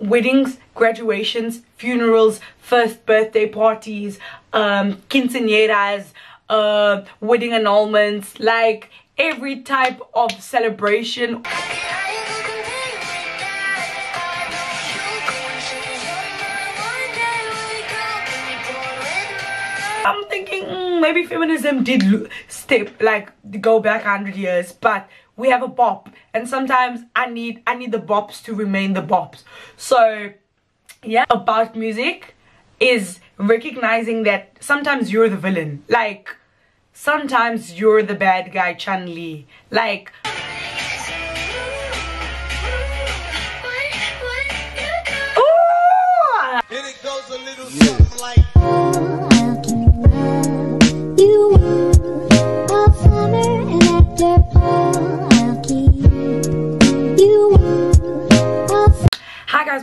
weddings, graduations, funerals, first birthday parties, um, quinceañeras, uh, wedding annulments, like every type of celebration. I'm thinking mm, maybe feminism did step like go back 100 years but we have a bop and sometimes I need I need the bops to remain the bops so yeah about music is recognizing that sometimes you're the villain like sometimes you're the bad guy Chun Li like something like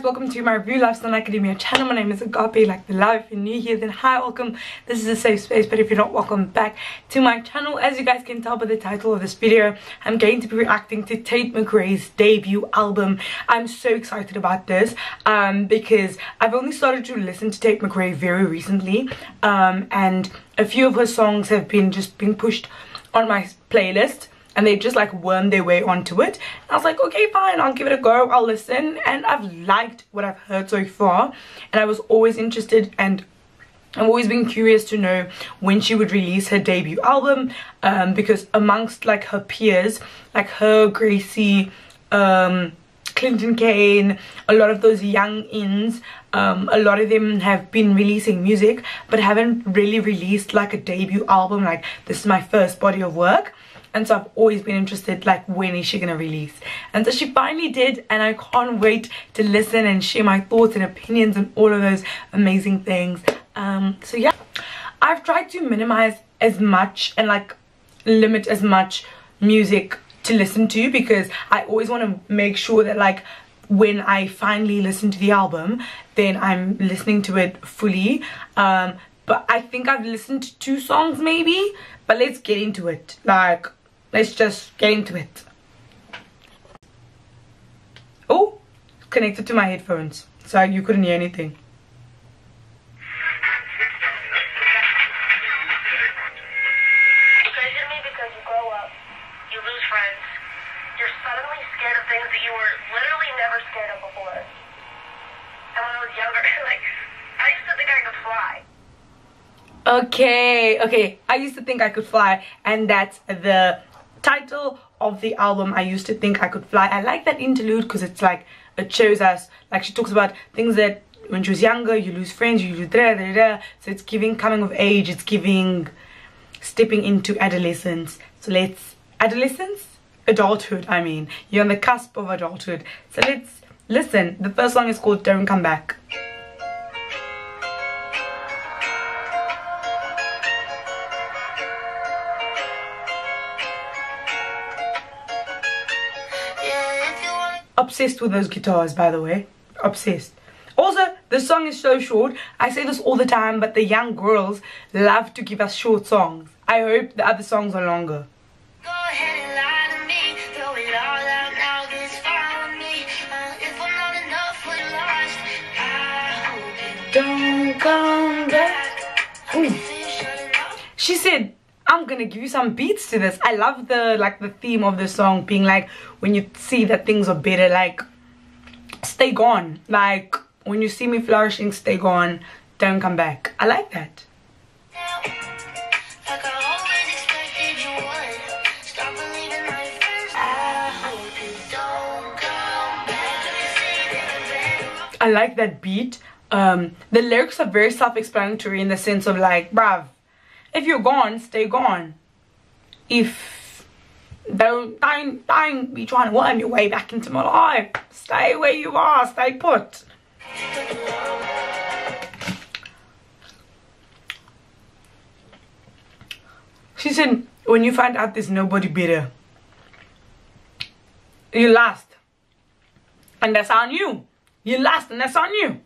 welcome to my review lifestyle academia channel. My name is agape like the life if you're new here then hi welcome. This is a safe space but if you're not welcome back to my channel. As you guys can tell by the title of this video i'm going to be reacting to tate mcrae's debut album. I'm so excited about this um, because i've only started to listen to tate mcrae very recently um, and a few of her songs have been just being pushed on my playlist and they just like worm their way onto it. And i was like okay fine i'll give it a go i'll listen and i've liked what i've heard so far and i was always interested and I've always been curious to know when she would release her debut album um, because amongst like her peers, like her, Gracie, um, Clinton Kane, a lot of those young ins, um, a lot of them have been releasing music but haven't really released like a debut album like this is my first body of work and so I've always been interested like when is she gonna release? And so she finally did and I can't wait to listen and share my thoughts and opinions and all of those amazing things. Um so yeah I've tried to minimize as much and like limit as much music to listen to because I always want to make sure that like when I finally listen to the album then I'm listening to it fully. Um but I think I've listened to two songs maybe but let's get into it. Like let's just get into it. Oh connected to my headphones so you couldn't hear anything. Okay okay. I used to think i could fly and that's the title of the album i used to think i could fly. I like that interlude because it's like it shows us like she talks about things that when she was younger you lose friends you lose da, da, da. so it's giving coming of age it's giving stepping into adolescence. So let's adolescence? Adulthood i mean. You're on the cusp of adulthood. So let's listen. The first song is called don't come back obsessed with those guitars by the way. Obsessed. Also the song is so short. I say this all the time but the young girls love to give us short songs. I hope the other songs are longer. Don't come back. Hmm. Ooh. She said gonna give you some beats to this. I love the like the theme of the song being like when you see that things are better, like stay gone. Like when you see me flourishing, stay gone. Don't come back. I like that. I like that beat. Um, the lyrics are very self-explanatory in the sense of like, bruv, if you're gone, stay gone. If don't don't don't be trying to worm your way back into my life. Stay where you are, stay put. She said, when you find out there's nobody better, you last. And that's on you. You last and that's on you.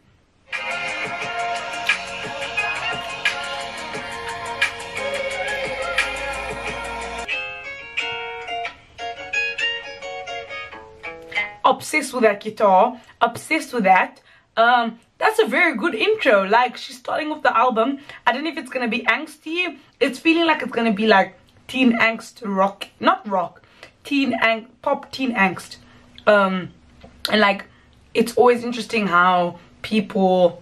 Obsessed with that guitar obsessed with that. Um that's a very good intro. Like she's starting off the album. I don't know if it's gonna be angsty. It's feeling like it's gonna be like teen angst rock. Not rock. Teen ang pop teen angst. Um and like it's always interesting how people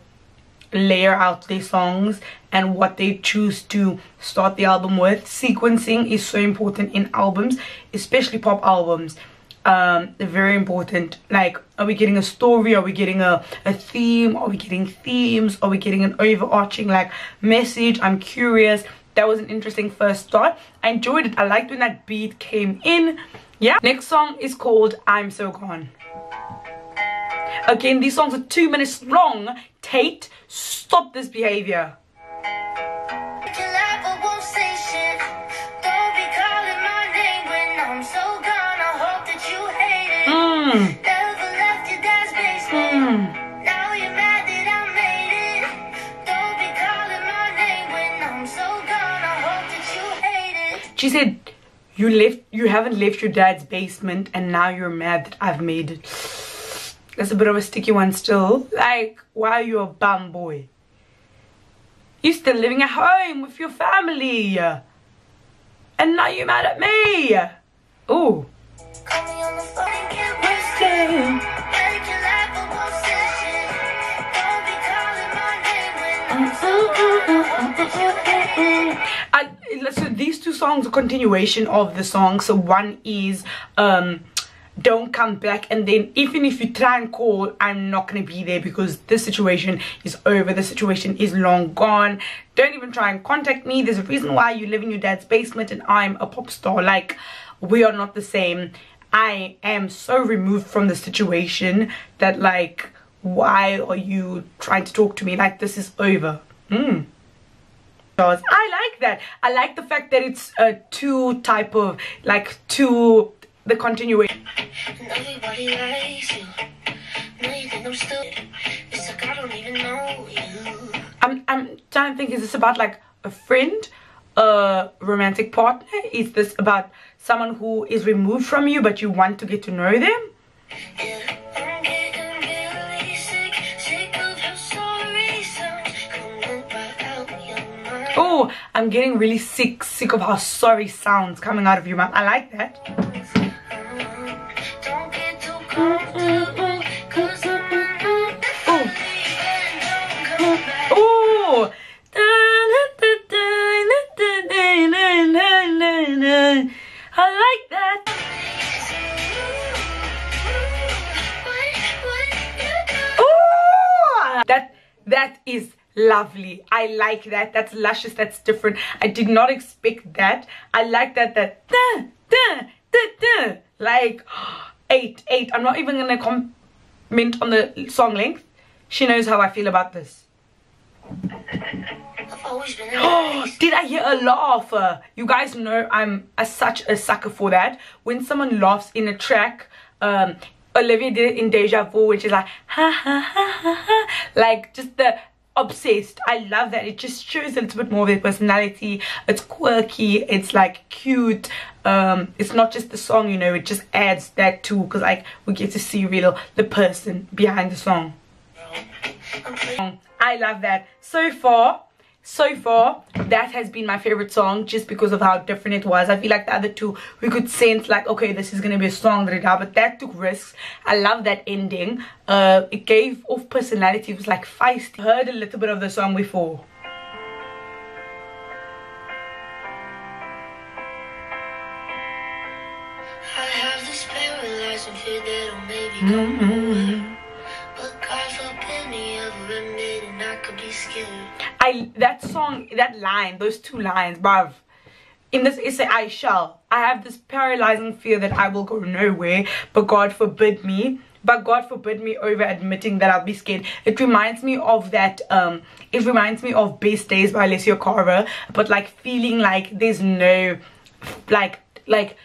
layer out their songs and what they choose to start the album with. Sequencing is so important in albums especially pop albums um very important. Like are we getting a story? Are we getting a, a theme? Are we getting themes? Are we getting an overarching like message? I'm curious. That was an interesting first start i enjoyed it. I liked when that beat came in. Yeah. Next song is called i'm so gone. Again these songs are two minutes long. Tate stop this behavior Hmm. She said, you left, you haven't left your dad's basement and now you're mad that I've made it. That's a bit of a sticky one still. Like, why are you a bum boy? You're still living at home with your family. And now you're mad at me. Oh. I, so these two songs are continuation of the song. So one is um, don't come back. And then even if you try and call i'm not gonna be there because this situation is over. The situation is long gone. Don't even try and contact me. There's a reason why you live in your dad's basement and i'm a pop star. Like we are not the same i am so removed from the situation that like why are you trying to talk to me like this is over mm. I like that. I like the fact that it's a two type of like two the continuation. I'm I'm trying to think is this about like a friend, a romantic partner? Is this about someone who is removed from you but you want to get to know them? Oh, I'm getting really sick, sick of how sorry sounds coming out of your mouth. I like that. Like that. Oh, that that is lovely. I like that. That's luscious. That's different. I did not expect that. I like that that da, da, da. like eight eight. I'm not even gonna comment on the song length. She knows how i feel about this oh, did I hear a laugh? You guys know I'm a, such a sucker for that. When someone laughs in a track, um, Olivia did it in Deja Vu, which is like ha ha ha ha ha, like just the obsessed. I love that. It just shows a little bit more of their personality. It's quirky. It's like cute. Um it's not just the song you know it just adds that too because like we get to see real the person behind the song. I love that. So far so far that has been my favorite song just because of how different it was. I feel like the other two we could sense like okay this is gonna be a song but that took risks. I love that ending. Uh it gave off personality. It was like feisty. Heard a little bit of the song before. Mm -hmm. I that song, that line, those two lines, bruv. In this essay, I shall. I have this paralyzing fear that I will go nowhere, but God forbid me. But God forbid me over admitting that I'll be scared. It reminds me of that, um, it reminds me of Best Days by Alessia Cara, but like feeling like there's no, like, like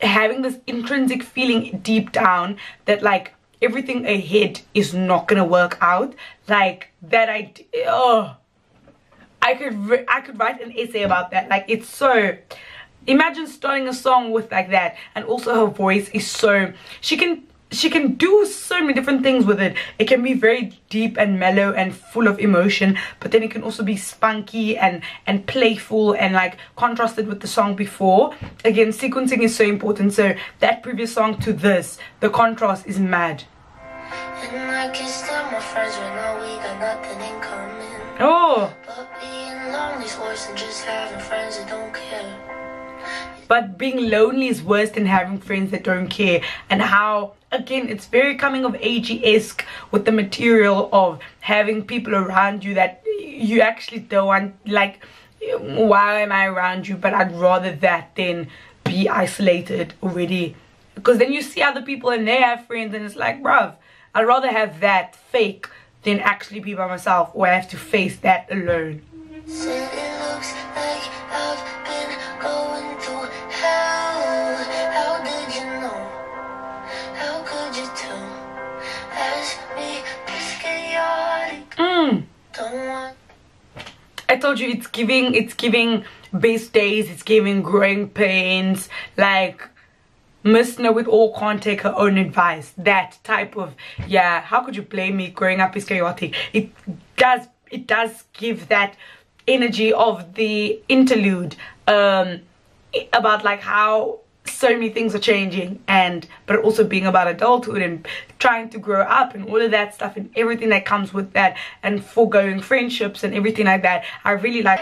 having this intrinsic feeling deep down that like everything ahead is not gonna work out. Like that I, oh I could I could write an essay about that. Like it's so imagine starting a song with like that and also her voice is so she can she can do so many different things with it. It can be very deep and mellow and full of emotion but then it can also be spunky and and playful and like contrasted with the song before. Again sequencing is so important. So that previous song to this the contrast is mad. Oh but being lonely is worse than just having friends that don't care. But being lonely is worse than having friends that don't care. And how again it's very coming of age-esque with the material of having people around you that you actually don't want like why am i around you? But i'd rather that than be isolated already. Because then you see other people and they have friends and it's like bruv i'd rather have that fake than actually be by myself or I have to face that alone Mm. I told you it's giving it's giving best days, it's giving growing pains, like Miss Know It All can't take her own advice. That type of yeah, how could you blame me? Growing up is chaotic. It does it does give that energy of the interlude um about like how so many things are changing and but also being about adulthood and trying to grow up and all of that stuff and everything that comes with that and foregoing friendships and everything like that. I really like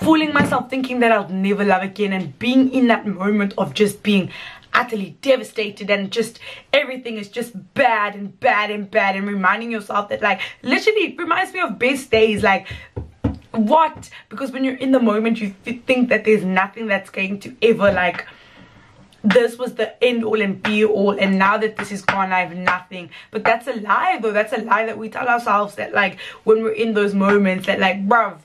fooling myself thinking that i'll never love again and being in that moment of just being utterly devastated and just everything is just bad and bad and bad and reminding yourself that like literally it reminds me of best days like what? Because when you're in the moment you th think that there's nothing that's going to ever like this was the end all and be all and now that this is gone i have nothing. But that's a lie though. That's a lie that we tell ourselves that like when we're in those moments that like bruv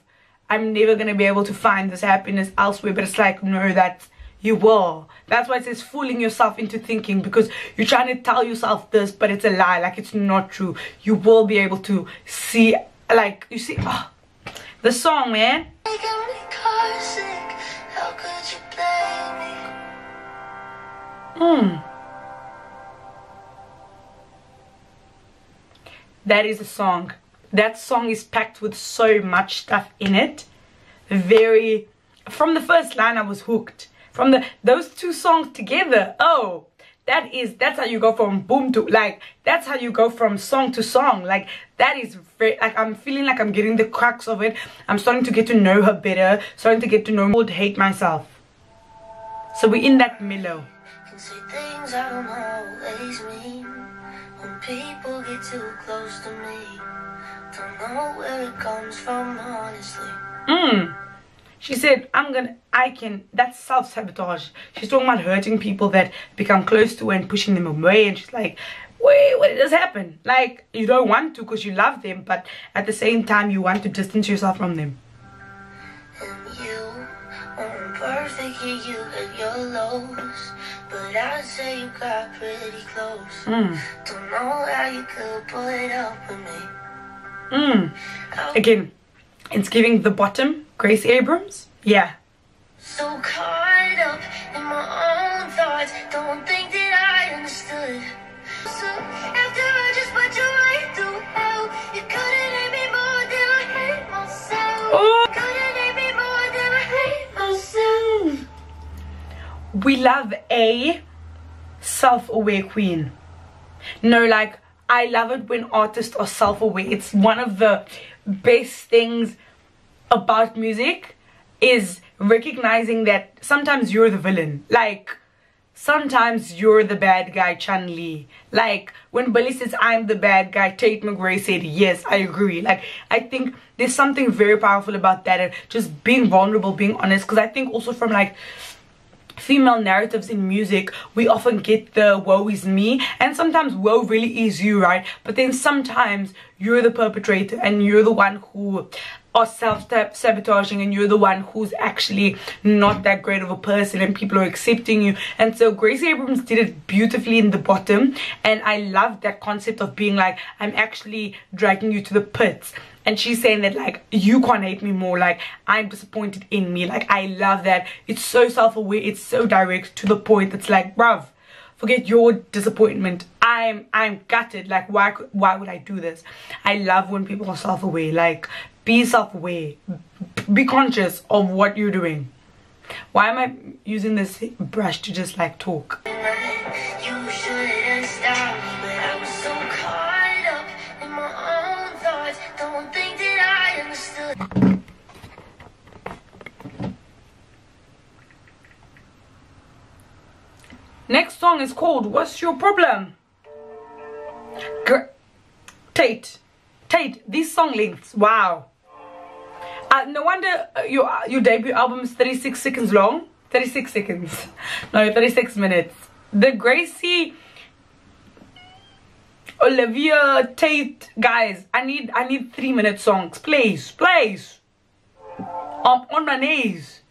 i'm never gonna be able to find this happiness elsewhere. But it's like no that's you will that's why it says fooling yourself into thinking because you're trying to tell yourself this but it's a lie like it's not true you will be able to see like you see oh, the song, man. Hmm. That is a song. That song is packed with so much stuff in it. Very from the first line I was hooked. From the those two songs together. Oh, that is that's how you go from boom to like that's how you go from song to song. Like that is very like i'm feeling like i'm getting the crux of it. I'm starting to get to know her better starting to get to know more to hate myself. So we're in that mellow. People get too close to me don't know where it comes from honestly. Mm she said i'm gonna i can that's self-sabotage. She's talking about hurting people that become close to her and pushing them away and she's like wait what does happen like you don't want to because you love them but at the same time you want to distance yourself from them. And you perfect you at your lows but i say you got pretty close. Mm. don't know how you could up with me. Mm. again it's giving the bottom Gracie Abrams? Yeah. So caught up in my own thoughts, don't think that I understood. So after I just put you right through hell, you couldn't hate me more than I hate myself. Oh. Couldn't hate me more than I hate myself. We love a self-aware queen. No, like, I love it when artists are self-aware. It's one of the best things about music is recognizing that sometimes you're the villain. Like, sometimes you're the bad guy, Chun Lee. Like, when Billie says, I'm the bad guy, Tate McRae said, yes, I agree. Like, I think there's something very powerful about that and just being vulnerable, being honest. Because I think also from like, female narratives in music we often get the woe is me and sometimes woe really is you right? But then sometimes you're the perpetrator and you're the one who are self-sabotaging and you're the one who's actually not that great of a person and people are accepting you. And so Gracie Abrams did it beautifully in the bottom and I love that concept of being like I'm actually dragging you to the pits and she's saying that like you can't hate me more. Like i'm disappointed in me. Like i love that. It's so self-aware. It's so direct to the point. It's like bruv forget your disappointment. I'm i'm gutted. Like why why would i do this? I love when people are self-aware. Like be self-aware. Be conscious of what you're doing. Why am i using this brush to just like talk Next song is called What's Your Problem? Gr Tate. Tate, these song lengths, wow. Uh, no wonder uh, your, uh, your debut album is 36 seconds long. 36 seconds. No, 36 minutes. The Gracie Olivia Tate guys, I need I need three minute songs. Please, please. I'm on my knees.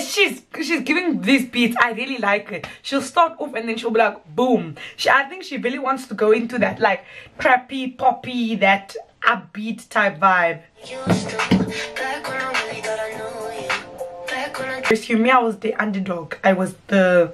She's she's giving these beats i really like it. She'll start off and then she'll be like boom. She i think she really wants to go into that like crappy poppy that upbeat type vibe. Rescue me, I was the underdog. I was the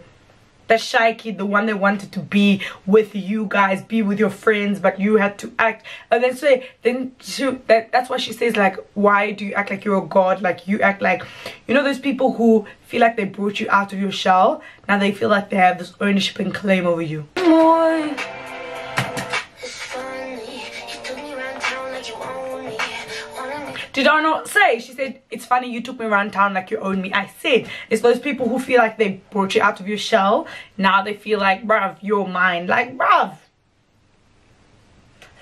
the shy kid, the one that wanted to be with you guys, be with your friends, but you had to act. And then say, then she, that, that's why she says like, why do you act like you're a god? Like you act like, you know, those people who feel like they brought you out of your shell. Now they feel like they have this ownership and claim over you. Boy. Did I not say? She said, it's funny you took me around town like you own me. I said, it's those people who feel like they brought you out of your shell. Now they feel like, bruv, you're mine. Like, bruv.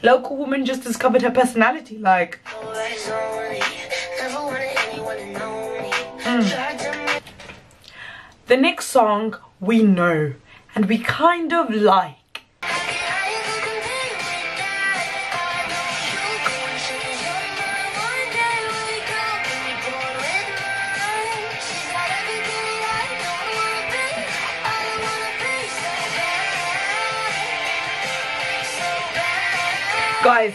Local woman just discovered her personality. Like. Mm. The next song we know and we kind of like. Guys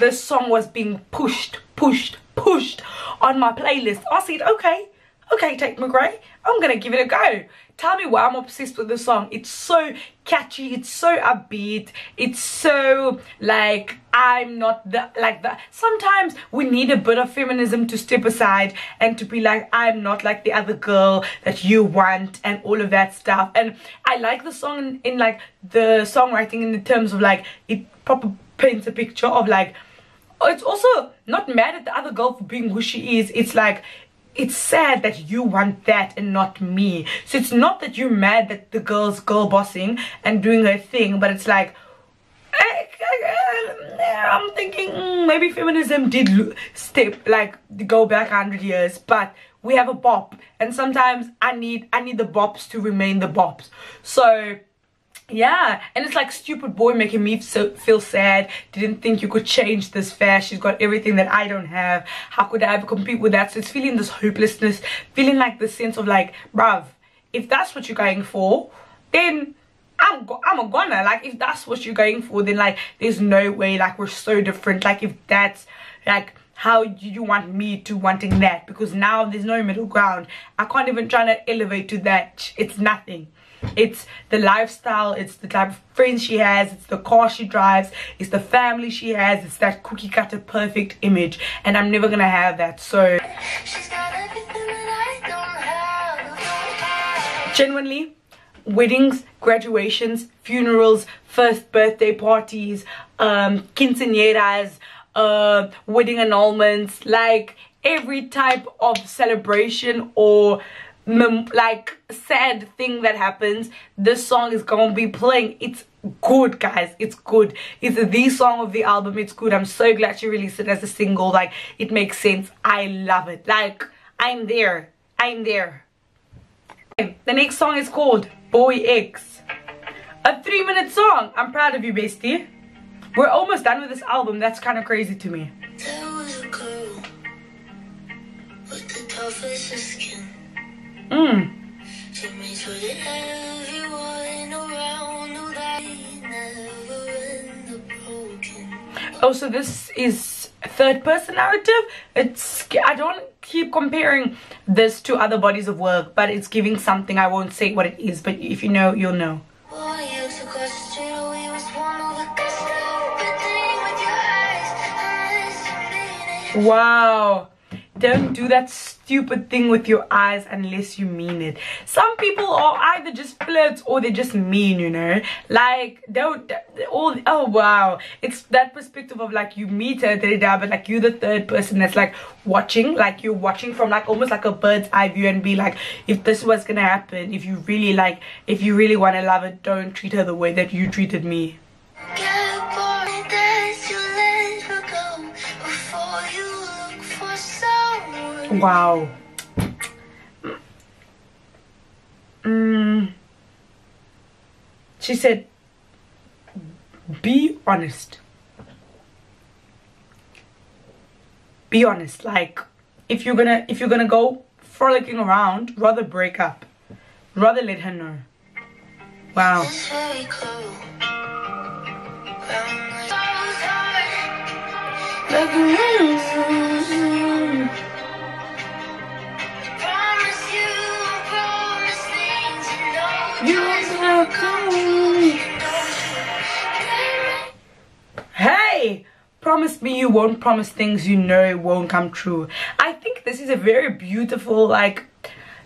this song was being pushed pushed pushed on my playlist. I said okay okay Tate McRae i'm gonna give it a go. Tell me why i'm obsessed with this song. It's so catchy it's so upbeat it's so like i'm not the like that sometimes we need a bit of feminism to step aside and to be like i'm not like the other girl that you want and all of that stuff. And i like the song in, in like the songwriting in the terms of like it proper paints a picture of like it's also not mad at the other girl for being who she is. It's like it's sad that you want that and not me. So it's not that you're mad that the girl's girl bossing and doing her thing but it's like I'm thinking maybe feminism did step like go back 100 years but we have a bop. And sometimes I need I need the bops to remain the bops. So yeah and it's like stupid boy making me so feel sad. Didn't think you could change this fast. She's got everything that i don't have. How could i ever compete with that? So it's feeling this hopelessness feeling like the sense of like bruv if that's what you're going for then i'm i'm a goner. Like if that's what you're going for then like there's no way like we're so different. Like if that's like how you want me to wanting that? Because now there's no middle ground. I can't even try to elevate to that. It's nothing it's the lifestyle it's the type of friends she has it's the car she drives it's the family she has it's that cookie cutter perfect image. And i'm never gonna have that so. Genuinely weddings graduations funerals first birthday parties um quinceañeras uh wedding annulments like every type of celebration or like sad thing that happens this song is gonna be playing. It's good guys. It's good. It's the song of the album. It's good. I'm so glad she released it as a single. Like it makes sense. I love it. Like i'm there. I'm there. Okay, the next song is called boy x. A three minute song. I'm proud of you bestie. We're almost done with this album. That's kind of crazy to me Mm. Oh, so this is third person narrative. It's I don't keep comparing this to other bodies of work but it's giving something i won't say what it is but if you know you'll know wow don't do that stupid thing with your eyes unless you mean it. Some people are either just flirts or they just mean you know? Like don't all oh wow. It's that perspective of like you meet her but like you're the third person that's like watching. Like you're watching from like almost like a bird's eye view and be like if this was gonna happen if you really like if you really want to love her don't treat her the way that you treated me Wow. Mm. She said, be honest. Be honest. Like, if you're gonna if you're gonna go frolicking around, rather break up. Rather let her know. Wow. Hey! Promise me you won't promise things you know won't come true. I think this is a very beautiful, like,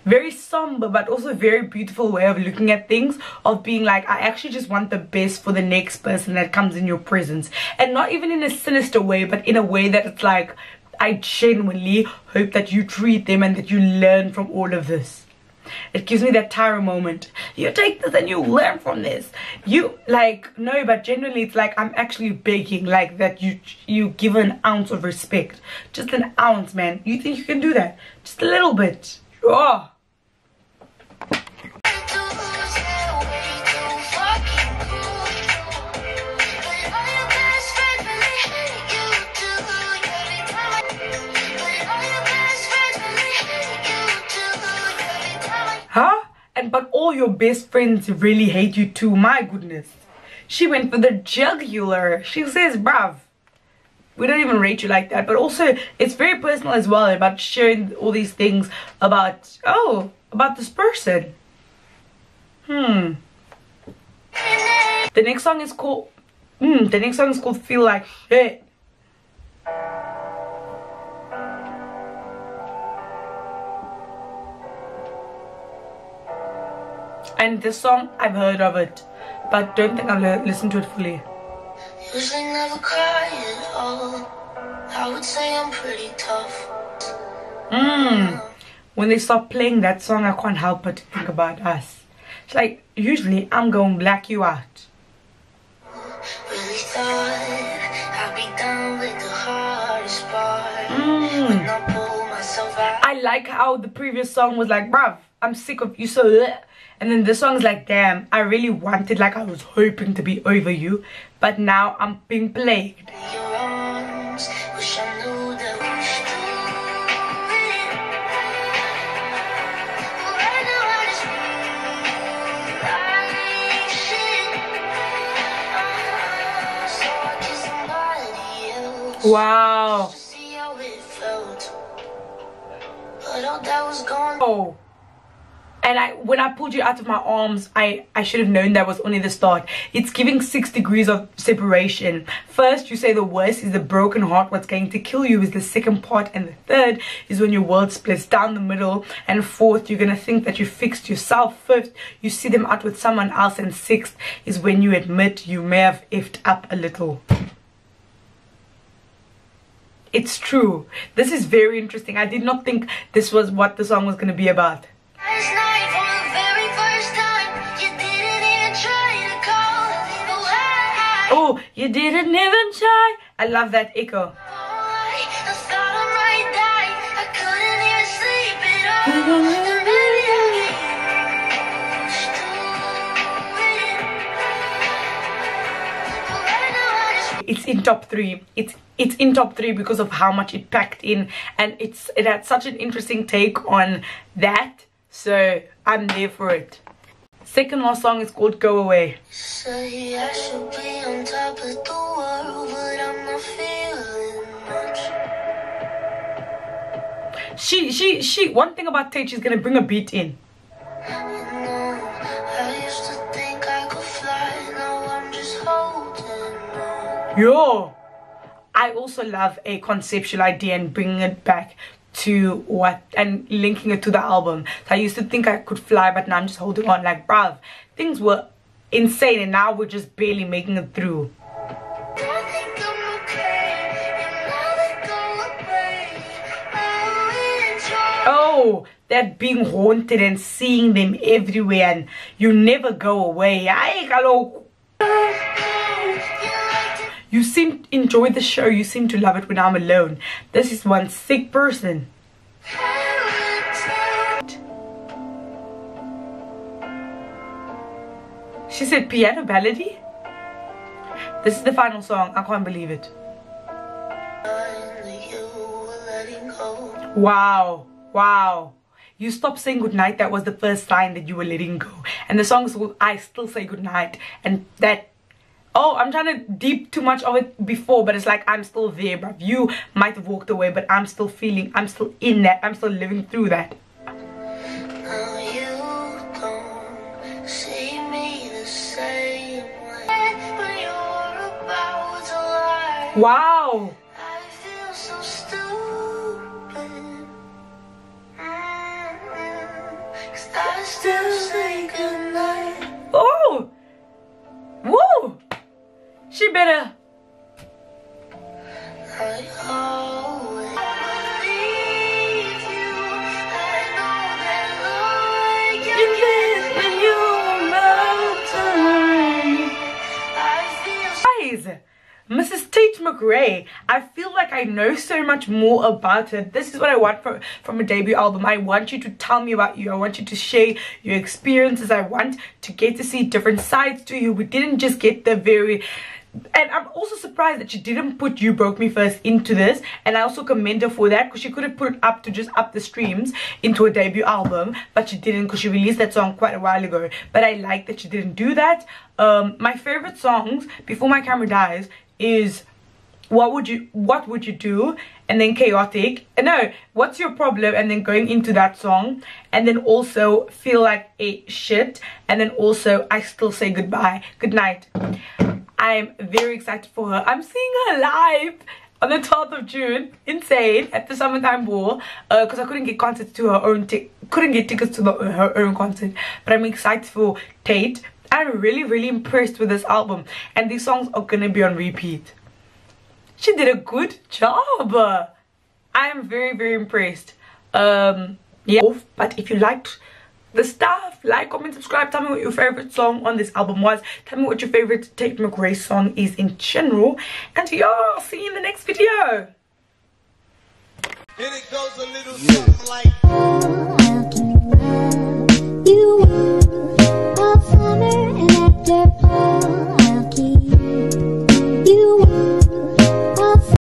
very somber but also very beautiful way of looking at things of being like i actually just want the best for the next person that comes in your presence and not even in a sinister way but in a way that it's like i genuinely hope that you treat them and that you learn from all of this it gives me that Tyra moment. You take this and you learn from this. You like no, but generally it's like I'm actually begging like that you you give an ounce of respect. Just an ounce, man. You think you can do that? Just a little bit. Oh. And but all your best friends really hate you too my goodness. She went for the jugular. She says bruv we don't even rate you like that. But also it's very personal as well about sharing all these things about oh about this person. Hmm. The next song is called hmm the next song is called feel like shit And this song, I've heard of it, but don't think I've listened to it fully. Usually never cry at all. I would say I'm pretty tough. Mm. When they stop playing that song, I can't help but think about us. It's like, usually I'm going to black you out. Really mm. I, I like how the previous song was like, bruv, I'm sick of you so and then this song's like damn i really wanted like i was hoping to be over you but now i'm being plagued Wow. Oh and I when I pulled you out of my arms I I should have known that was only the start. It's giving six degrees of separation. First you say the worst is the broken heart. What's going to kill you is the second part. And the third is when your world splits down the middle. And fourth you're gonna think that you fixed yourself. Fifth you see them out with someone else. And sixth is when you admit you may have effed up a little. It's true. This is very interesting. I did not think this was what the song was going to be about Oh, you didn't even try. I love that echo. it's in top three. It's it's in top three because of how much it packed in. And it's it had such an interesting take on that so i'm there for it second last song is called Go Away. she she she one thing about Tate, she's gonna bring a beat in. Yo, I also love a conceptual idea and bringing it back to what and linking it to the album. So I used to think I could fly, but now I'm just holding on. Like, bruv, things were insane, and now we're just barely making it through. Oh, that being haunted and seeing them everywhere, and you never go away. I hello. You seem to enjoy the show. You seem to love it when I'm alone. This is one sick person. She said piano melody? This is the final song. I can't believe it. Wow. Wow. You stopped saying goodnight. That was the first line that you were letting go. And the song is I still say goodnight. And that oh i'm trying to deep too much of it before but it's like i'm still there bruv. You might have walked away but i'm still feeling i'm still in that. I'm still living through that. Wow. Oh. whoa she better. Mrs. Tate McRae. I feel like I know so much more about her. This is what I want from, from a debut album. I want you to tell me about you. I want you to share your experiences. I want to get to see different sides to you. We didn't just get the very and I'm also surprised that she didn't put You Broke Me First into this. And I also commend her for that because she could have put it up to just up the streams into a debut album but she didn't because she released that song quite a while ago. But I like that she didn't do that. Um, my favorite songs before my camera dies is what would you what would you do? and then chaotic. And no what's your problem? and then going into that song. And then also feel like a shit. And then also i still say goodbye. Good night I'm very excited for her. I'm seeing her live on the 12th of June. Insane at the Summertime Ball because uh, I couldn't get concerts to her own couldn't get tickets to the, her own concert. But I'm excited for Tate. I'm really really impressed with this album and these songs are gonna be on repeat. She did a good job. I'm very very impressed. Um yeah but if you liked the stuff like comment subscribe tell me what your favorite song on this album was. Tell me what your favorite tate mcrae song is in general. And yeah, see you in the next video. It goes a little something like you were summer and after fall